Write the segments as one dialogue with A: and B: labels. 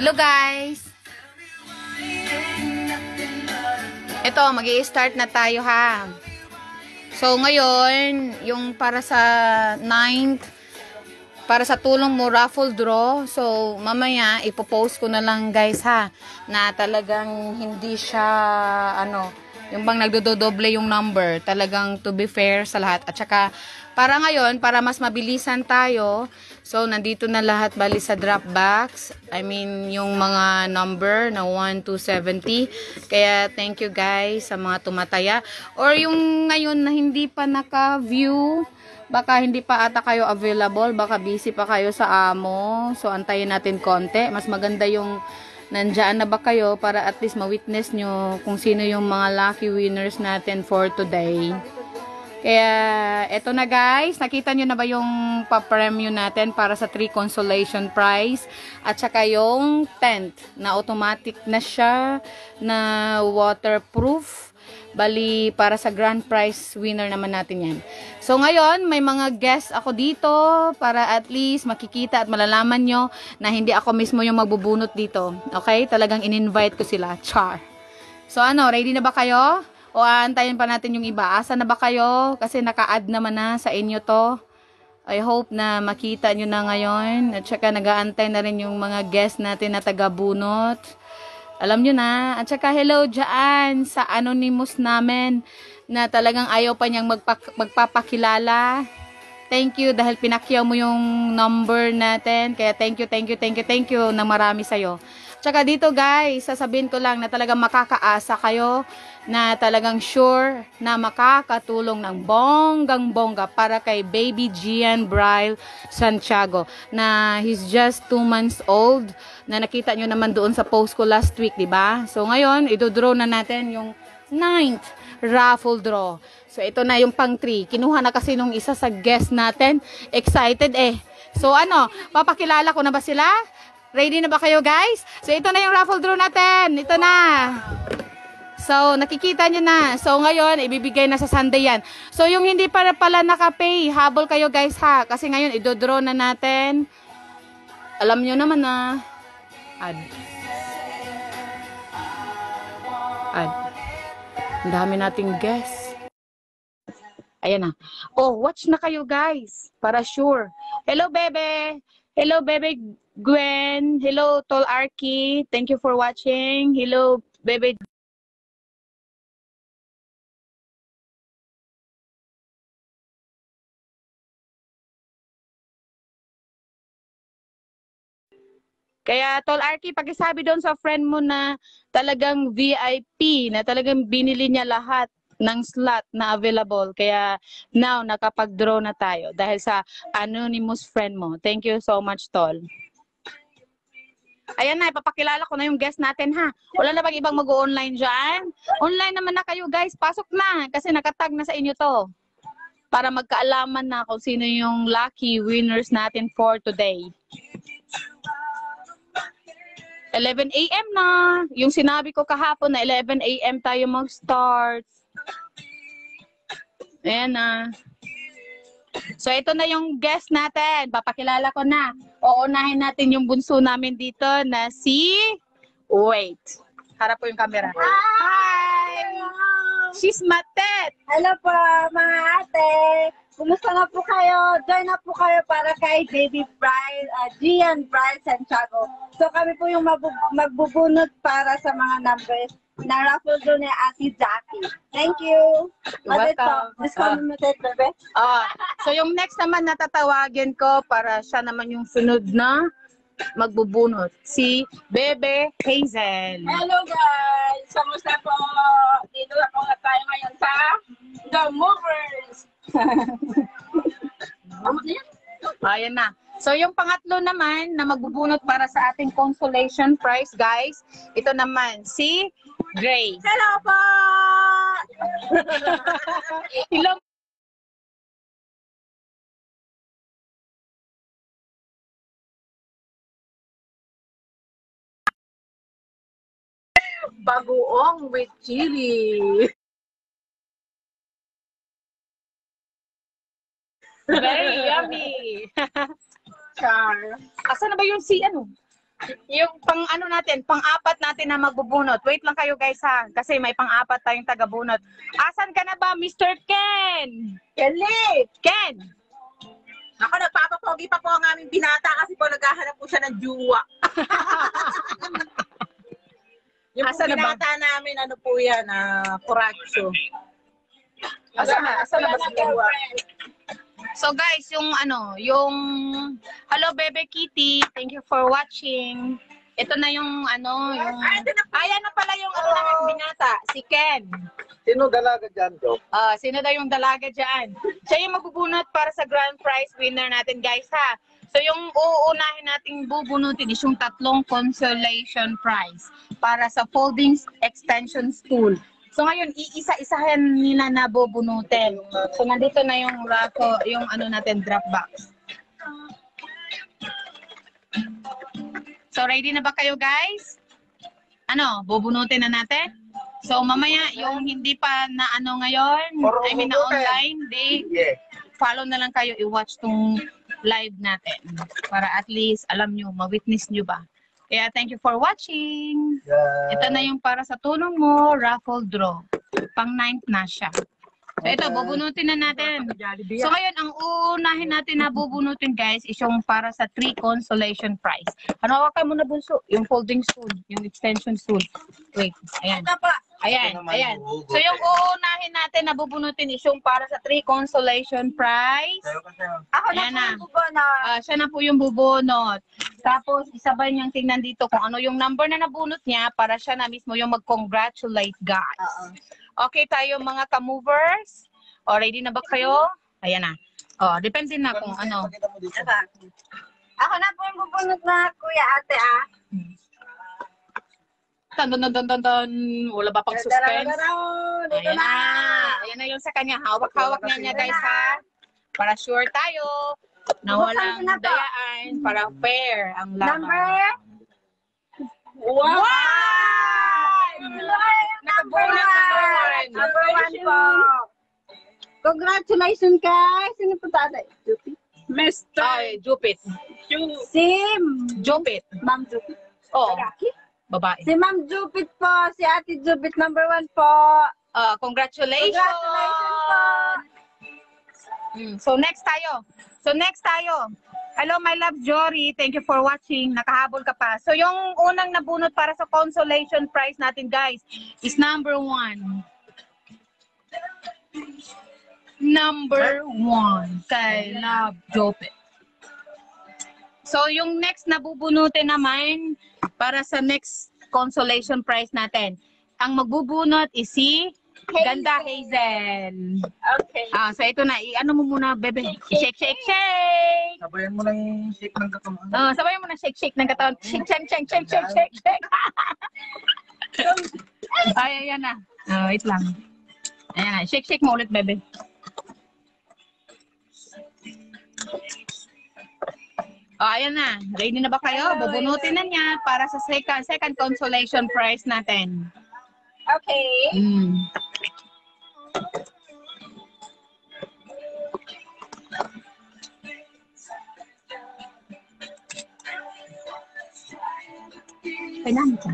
A: Hello guys! Ito, mag start na tayo ha. So ngayon, yung para sa 9th, para sa tulong mo raffle draw. So mamaya ipopost ko na lang guys ha na talagang hindi siya ano, yung bang nagdodoble yung number, talagang to be fair sa lahat. At saka para ngayon, para mas mabilisan tayo, so nandito na lahat bali sa Dropbox. I mean, yung mga number na 1 to 70. Kaya thank you guys sa mga tumataya. Or yung ngayon na hindi pa naka-view, baka hindi pa ata kayo available, baka busy pa kayo sa amo. So antayin natin konti. Mas maganda yung nandyan na ba kayo para at least ma-witness nyo kung sino yung mga lucky winners natin for today. Kaya, eto na guys, nakita nyo na ba yung pa-premyo natin para sa 3 consolation prize? At saka yung tent na automatic na siya, na waterproof. Bali, para sa grand prize winner naman natin yan. So, ngayon, may mga guests ako dito para at least makikita at malalaman nyo na hindi ako mismo yung magbubunot dito. Okay? Talagang in-invite ko sila. Char. So, ano, ready na ba kayo? O aantayin pa natin yung iba. Asa na ba kayo? Kasi naka-add naman na sa inyo to. I hope na makita nyo na ngayon. At saka nag-aantay na rin yung mga guest natin na taga-bunot. Alam nyo na. At saka hello dyan sa anonymous namin na talagang ayaw pa niyang magpa- magpapakilala. Thank you dahil pinakyaw mo yung number natin. Kaya thank you, thank you, thank you, thank you na marami sa'yo. Tsaka dito guys, sasabihin ko lang na talagang makakaasa kayo na talagang sure na makakatulong ng bonggang bongga para kay baby Gian Bryle Santiago na he's just 2 months old na nakita nyo naman doon sa post ko last week, di ba? So ngayon, idodraw na natin yung 9th raffle draw. So ito na yung pang 3. Kinuha na kasi nung isa sa guest natin. Excited eh. So ano, papakilala ko na ba sila? Ready na ba kayo guys? So ito na yung raffle draw natin. Ito na. So nakikita nyo na. So ngayon ibibigay na sa Sunday yan. So yung hindi para pala nakapay, habol kayo guys ha. Kasi ngayon idodraw na natin. Alam nyo naman na. Ad. Ad. Ang dami nating guests. Ayan na. Oh, watch na kayo guys. Para sure. Hello, bebe. Hello, bebe Gwen. Hello, Tol Arky. Thank you for watching. Hello, bebe. Kaya Tol Arky, pakisabi doon sa friend mo na talagang VIP, na talagang binili niya lahat ng slot na available. Kaya now, nakapag-draw na tayo dahil sa anonymous friend mo. Thank you so much, Tol. Ayan na, ipapakilala ko na yung guest natin ha. Wala na bang ibang mag-online dyan? Online naman na kayo guys, pasok na kasi nakatag na sa inyo to. Para magkaalaman na kung sino yung lucky winners natin for today. 11 a.m. na. Yung sinabi ko kahapon na 11 a.m. tayo mag-start. Ayan na. So, ito na yung guest natin. Papakilala ko na. Uunahin natin yung bunso namin dito na si... Wait. Harap po yung camera. Hi! She's Matet.
B: Hello po, mga ate. Kumusta na po kayo? Join na po kayo para kay Baby Bride, uh, Gian Bride Santiago. So kami po yung magbubunot para sa mga numbers na raffle doon ni Ate Jackie. Thank you.
A: You're welcome.
B: discount mo tayo, bebe.
A: Ah, so yung next naman natatawagin ko para siya naman yung sunod na magbubunot. Si Bebe Hazel.
B: Hello guys! Kamusta po? Dito na po tayo ngayon sa The Movers.
A: Ayan na. So yung pangatlo naman na magbubunot para sa ating consolation prize, guys, ito naman si Gray.
B: Hello po!
A: Ilang bagoong with chili. Very yummy.
B: Char.
A: Asa na ba yung si ano? Yung pang ano natin, pang-apat natin na magbubunot. Wait lang kayo guys ha, kasi may pang-apat tayong taga-bunot. Asan ka na ba, Mr. Ken?
B: Kelly!
A: Ken!
C: Ako, nagpapapogi pa po ang aming binata kasi po naghahanap po siya ng juwa. yung
A: Asa na ba?
C: binata namin, ano po yan, ah, Coracho.
A: Asa na? Asa na ba si
C: juwa?
A: So guys, yung ano, yung Hello Bebe Kitty, thank you for watching. Ito na yung ano, yung
C: Ay, na
A: na pala yung ano namin binata, si Ken.
D: Sino dalaga dyan, Dok?
A: Ah, sino daw yung dalaga dyan? Siya yung magbubunot para sa grand prize winner natin, guys, ha? So, yung uunahin nating bubunutin is yung tatlong consolation prize para sa folding extension stool. So, ngayon, iisa-isahan nila na bubunutin. So, nandito na yung raffle, yung ano natin, drop box. So, ready na ba kayo, guys? Ano, bubunutin na natin? So, mamaya, yung hindi pa na ano ngayon,
D: Or
A: I mean na online, they
D: Yeah.
A: follow na lang kayo, i-watch tong live natin. Para at least, alam nyo, ma-witness nyo ba? Kaya thank you for watching.
D: Yeah.
A: Ito na yung para sa tulong mo, raffle draw. Pang ninth na siya. So ito, bubunutin na natin. So ngayon, ang uunahin natin na bubunutin guys is yung para sa three consolation prize. Ano hawakan mo na bunso? Yung folding stool, yung extension stool. Wait, ayan. Ayan, ayan.
D: huhugot
A: So yung uunahin natin na bubunutin is yung para sa three consolation prize.
D: Sayo.
B: Ako na
A: na.
B: yung bubunot.
A: Ah, siya na po yung bubunot. Tapos, isabay niyang tingnan dito kung ano yung number na nabunot niya para siya na mismo yung mag-congratulate guys.
B: Oo.
A: Okay tayo mga ka-movers? O, ready na ba kayo? Ayan na. O, depende na kung ano.
B: Diba? Ako na po yung bubunot na kuya ate ah.
A: Tan, tan, tan, tan, tan. Wala ba pang suspense?
B: Dito
A: Ayan
B: na.
A: na. Ayan na yung sa kanya. Hawak-hawak niya niya guys ha. Para sure tayo na walang
B: na
A: dayaan para fair ang laban.
B: Number?
A: Wow!
B: Number one. Number one po. Congratulations guys. Sino po tatay? Jupi?
C: Mr.
A: Ay, Jupit.
B: Si
A: Jupit.
B: Ma'am Jupit.
A: Oh,
B: Lalaki?
A: babae.
B: Si Ma'am Jupit po. Si Ate Jupit number one po.
A: Ah, congratulations!
B: Congratulations po.
A: Mm, So next tayo. So next tayo. Hello, my love Jory. Thank you for watching. Nakahabol ka pa. So yung unang nabunot para sa consolation prize natin, guys, is number one. Number one kay Love Jope. So yung next na bubunutin naman para sa next consolation prize natin. Ang magbubunot is si Ganda Hazel.
B: Okay.
A: Ah, so ito na, i-ano mo muna, bebe. I-shake, shake, shake.
D: Sabayan mo ng shake ng katawan.
A: Oh, sabay mo na shake, shake ng katawan. Shake, shake, shake, shake, shake, shake, shake. Ay, ayan na. Oh, wait lang. Ayan na, shake, shake mo ulit, bebe. Oh, ayan na. Ready na ba kayo? Bubunutin na niya para sa second second consolation prize natin.
B: Okay.
A: Mm. Kailangan ka.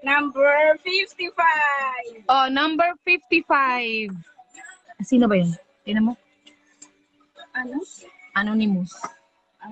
B: Number 55.
A: Oh, number 55. Sino ba yun? Tingnan mo.
B: Ano?
A: Anonymous.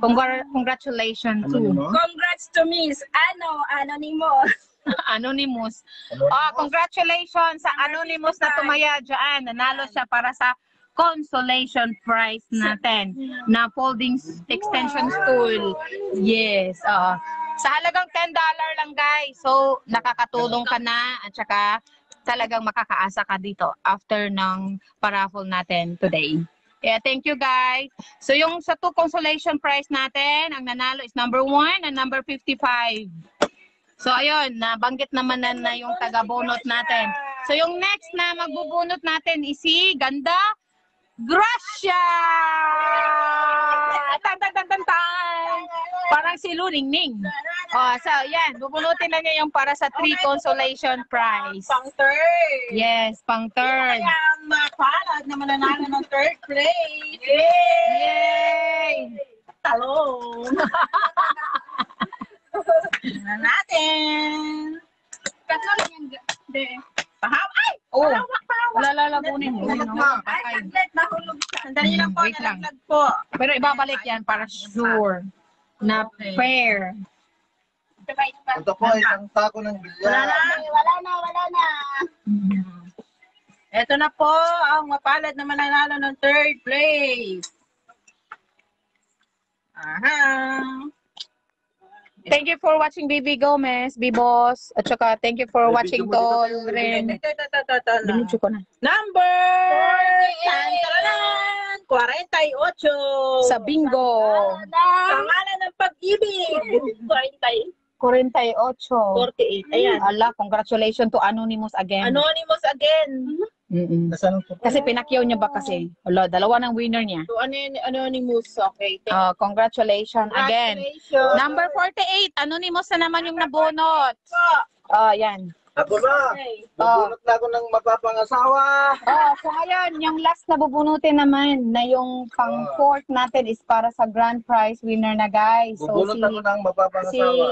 A: Congra- congratulations
D: Ano
A: to?
B: Congrats to Miss Ano, Anonymous.
A: Anonymous.
D: Ano?
A: Oh, congratulations sa Anonymous na tumaya dyan. Nanalo siya para sa consolation prize natin na folding extension stool. Yes. oo. sa halagang $10 lang guys. So, nakakatulong ka na at saka talagang makakaasa ka dito after ng paraffle natin today. Yeah, thank you guys. So yung sa two consolation prize natin, ang nanalo is number 1 and number 55. So ayun, nabanggit naman na, na yung taga-bunot natin. So yung next na magbubunot natin is si Ganda Gracia! Tan tan tan tan tan! Parang si Luning Ning. Oh, so yan, bubunutin na niya yung para sa three consolation prize.
C: Pang third.
A: Yes, pang third.
C: Kaya ang mapalad na mananalo ng third place.
A: Yay!
C: talong. na natin.
A: Katlo lang yan. De.
C: Pahab. Ay!
A: Oh,
C: Palawak, palawak.
A: wala lalabunin mo.
B: Ay, saglit, nahulog siya.
C: Sandali lang po,
A: Wait lang.
C: po.
A: Pero ibabalik yan para sure na fair.
D: Ito po isang sako ng
C: Wala
D: bilyar.
C: na.
B: Wala na, wala na.
C: Ito na po ang mapalad na mananalo ng third place. Aha.
A: Thank you for watching BB Gomez, B-Boss. At saka thank you for watching Tol rin.
C: Ito, ito, ito, ito, ito na.
A: Binidyo ko na.
C: Number 48.
A: Sa bingo.
C: Pangalan ng pag-ibig. 40.
A: 48.
C: 48. Ayan.
A: Ala, congratulations to Anonymous again.
C: Anonymous again.
A: Mm-mm.
D: Nasaan?
A: Kasi pinakyaw niya ba kasi? Ala, dalawa ng winner niya.
C: So, ano yun? Anonymous. Okay. Thank
A: Oh, congratulations again.
C: Congratulations.
A: Number 48, Anonymous na naman yung nabunot.
C: po.
A: Oh, yan.
D: Ako na.
C: Okay.
D: Nabunot na ako ng mapapangasawa.
A: Oh, so ngayon, yung last na bubunutin naman na yung pang fourth natin is para sa grand prize winner na guys. So
D: Bubunot ako
A: si
D: ng
A: si
D: mapapangasawa.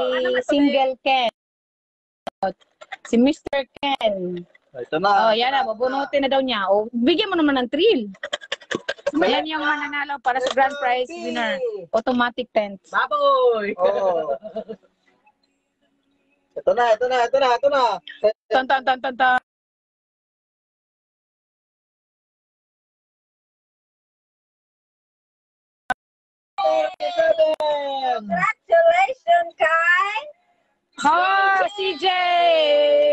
A: single Ken. Si Mr. Ken.
D: Ito na.
A: Oh, yan na, bubunutin na daw niya. Oh, bigyan mo naman ng thrill. Yan yung mananalo para sa grand prize winner. Automatic tent.
C: Baboy.
D: Oo. Ito na, ito na, ito na, ito na.
A: Tan tan tan tan tan.
B: Congratulations, Kai!
A: Ha, CJ!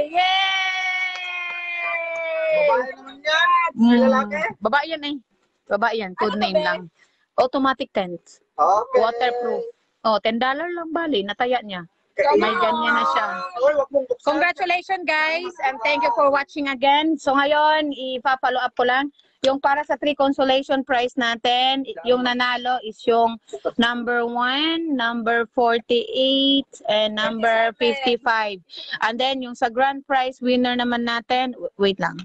A: Yay!
D: Babae naman yan.
A: Mm,
D: Lalaki?
A: Babae yan eh. Babae yan. Code name lang. Automatic tent.
D: Okay.
A: Waterproof. Oh, $10 lang bali. Nataya niya. May ganyan na siya. Congratulations guys and thank you for watching again. So ngayon, ipa-follow up ko lang. Yung para sa three consolation prize natin, yung nanalo is yung number 1, number 48, and number 55. And then yung sa grand prize winner naman natin, wait lang.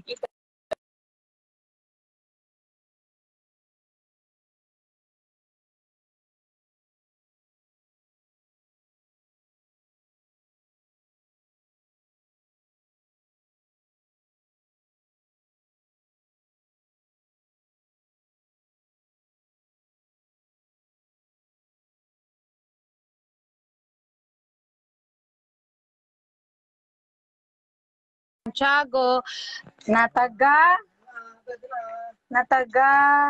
A: Santiago, na taga, na taga,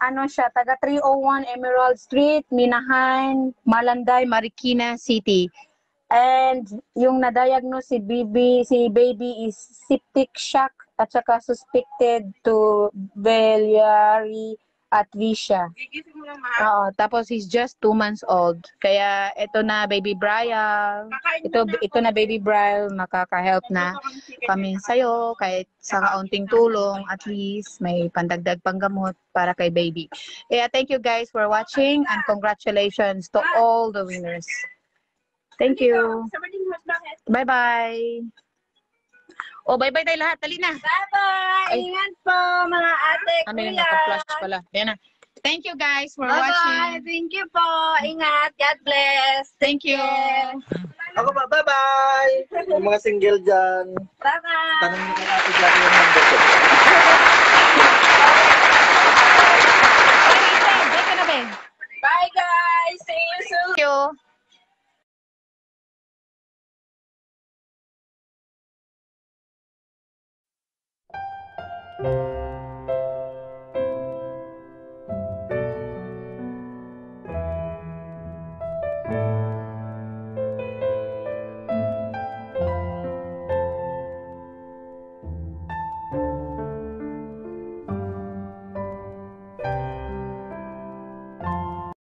A: ano siya, taga 301 Emerald Street, Minahan, Malanday, Marikina City. And yung na-diagnose si baby, si baby is septic shock at saka suspected to biliary
C: mahal.
A: Oo, tapos he's just two months old. Kaya ito na baby Brian. Ito ito na baby Brian, makaka-help na kami sa'yo kahit sa kaunting tulong at least may pandagdag panggamot para kay baby. Kaya thank you guys for watching and congratulations to all the winners. Thank you.
C: Sa
A: Bye-bye. Oh, bye-bye tayo lahat. Dali na.
B: Bye-bye! Ingat po, mga ate,
A: Ano
B: kuya!
A: naka-flash pala. Yan na. Thank you guys for
B: Bye-bye!
A: watching.
B: Thank you po! Ingat! God bless!
A: Thank you.
D: Ako ba, bye-bye. Yung mga single dyan,
B: Bye-bye!
D: tanong nyo kay Ate Jackie yung number ko.
A: Bye. Bye.
C: Bye, guys! See you soon!
A: Thank you.
E: Thank